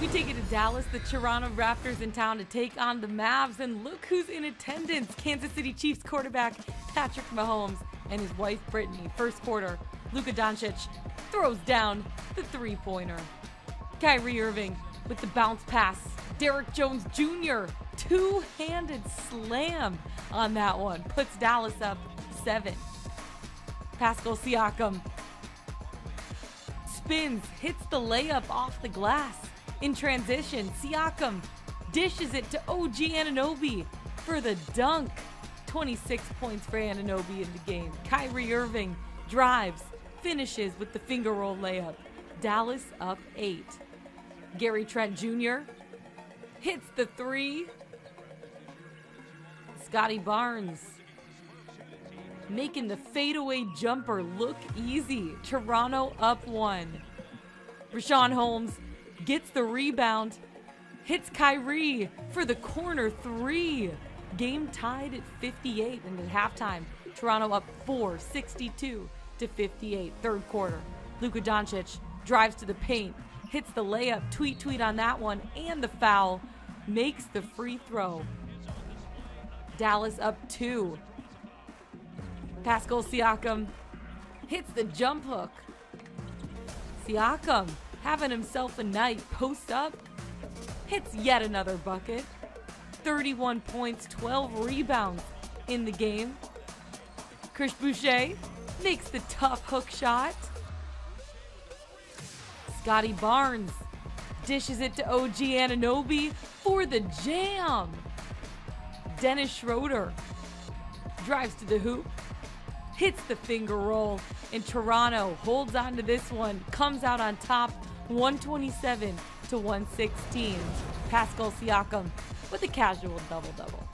We take it to Dallas, the Toronto Raptors in town to take on the Mavs, and look who's in attendance. Kansas City Chiefs quarterback Patrick Mahomes and his wife Brittany. First quarter, Luka Doncic throws down the three-pointer. Kyrie Irving with the bounce pass. Derrick Jones Jr. two-handed slam on that one puts Dallas up seven. Pascal Siakam spins, hits the layup off the glass. In transition, Siakam dishes it to OG Anunoby for the dunk. 26 points for Anunoby in the game. Kyrie Irving drives, finishes with the finger roll layup. Dallas up eight. Gary Trent Jr. hits the three. Scottie Barnes making the fadeaway jumper look easy. Toronto up one. Richaun Holmes gets the rebound, hits Kyrie for the corner three. Game tied at 58 and at halftime. Toronto up 4, 62 to 58. Third quarter. Luka Doncic drives to the paint, hits the layup, tweet tweet on that one, and the foul, makes the free throw. Dallas up two. Pascal Siakam hits the jump hook. Siakam having himself a night post up, hits yet another bucket. 31 points, 12 rebounds in the game. Chris Boucher makes the tough hook shot. Scottie Barnes dishes it to OG Anunoby for the jam. Dennis Schroeder drives to the hoop, hits the finger roll, and Toronto holds on to this one, comes out on top 127 to 116. Pascal Siakam with a casual double double.